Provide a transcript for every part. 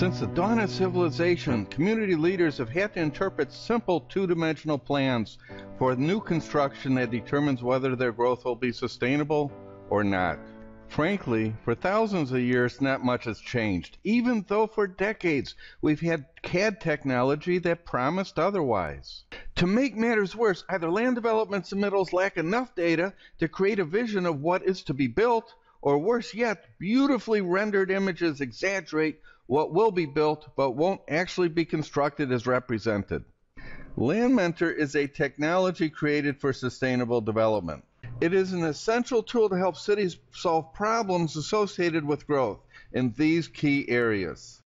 Since the dawn of civilization, community leaders have had to interpret simple two dimensional plans for new construction that determines whether their growth will be sustainable or not. Frankly, for thousands of years, not much has changed, even though for decades we've had CAD technology that promised otherwise. To make matters worse, either land development submittals lack enough data to create a vision of what is to be built, or worse yet, beautifully rendered images exaggerate what will be built but won't actually be constructed as represented. LandMentor is a technology created for sustainable development. It is an essential tool to help cities solve problems associated with growth in these key areas.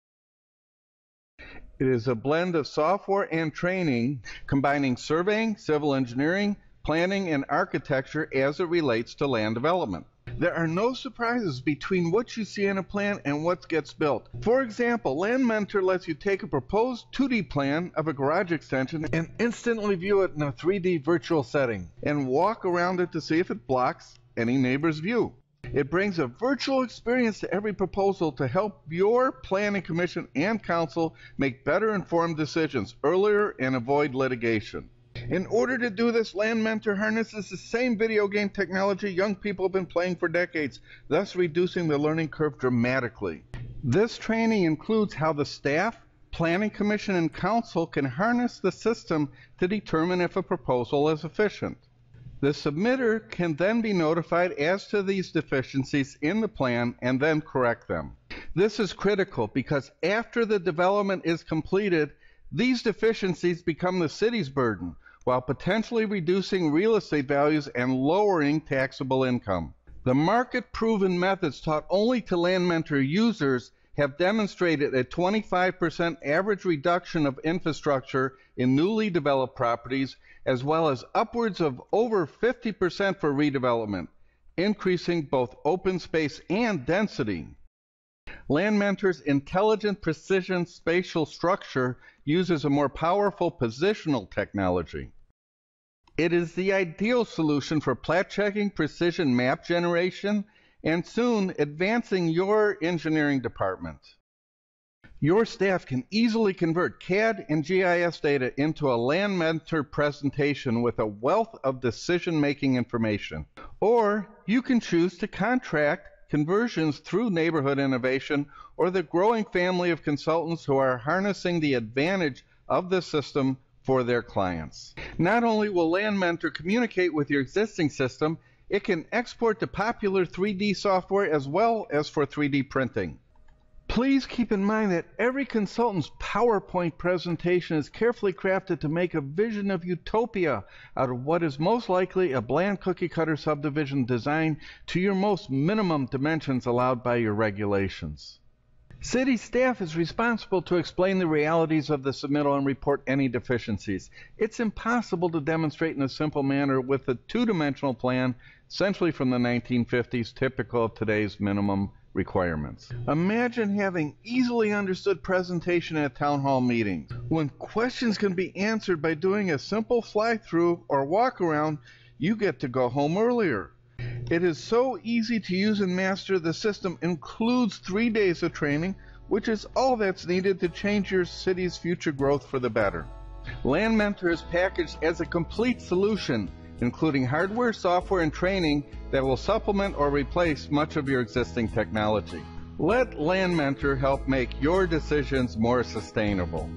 It is a blend of software and training combining surveying, civil engineering, planning, and architecture as it relates to land development. There are no surprises between what you see in a plan and what gets built. For example, LandMentor lets you take a proposed 2D plan of a garage extension and instantly view it in a 3D virtual setting and walk around it to see if it blocks any neighbor's view. It brings a virtual experience to every proposal to help your planning commission and council make better informed decisions earlier and avoid litigation. In order to do this, LandMentor harnesses the same video game technology young people have been playing for decades, thus reducing the learning curve dramatically. This training includes how the staff, planning commission, and council can harness the system to determine if a proposal is efficient. The submitter can then be notified as to these deficiencies in the plan and then correct them. This is critical because after the development is completed, these deficiencies become the city's burden, while potentially reducing real estate values and lowering taxable income. The market-proven methods taught only to LandMentor users have demonstrated a 25% average reduction of infrastructure in newly developed properties, as well as upwards of over 50% for redevelopment, increasing both open space and density. LandMentor's intelligent precision spatial structure uses a more powerful positional technology. It is the ideal solution for plat checking, precision map generation, and soon advancing your engineering department. Your staff can easily convert CAD and GIS data into a LandMentor presentation with a wealth of decision-making information. Or you can choose to contract conversions through neighborhood innovation, or the growing family of consultants who are harnessing the advantage of the system for their clients. Not only will LandMentor communicate with your existing system, it can export to popular 3D software as well as for 3D printing. Please keep in mind that every consultant's PowerPoint presentation is carefully crafted to make a vision of utopia out of what is most likely a bland cookie cutter subdivision designed to your most minimum dimensions allowed by your regulations. City staff is responsible to explain the realities of the submittal and report any deficiencies. It's impossible to demonstrate in a simple manner with a two-dimensional plan, essentially from the 1950s, typical of today's minimum requirements. Imagine having easily understood presentation at town hall meetings. When questions can be answered by doing a simple fly through or walk around, you get to go home earlier. It is so easy to use and master the system includes three days of training, which is all that's needed to change your city's future growth for the better. LandMentor is packaged as a complete solution including hardware, software, and training that will supplement or replace much of your existing technology. Let LandMentor help make your decisions more sustainable.